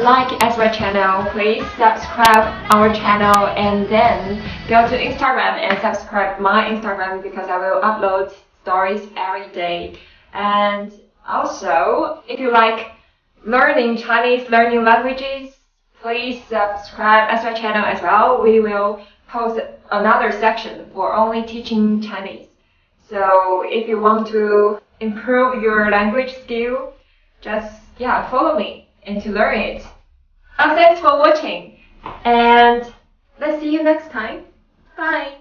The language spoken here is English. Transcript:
like S.Y. channel, please subscribe our channel and then go to Instagram and subscribe my Instagram because I will upload stories every day. And also, if you like learning Chinese, learning languages, please subscribe S.Y. channel as well. We will post another section for only teaching Chinese. So if you want to improve your language skill, just yeah, follow me and to learn it. Uh, thanks for watching and let's see you next time. Bye.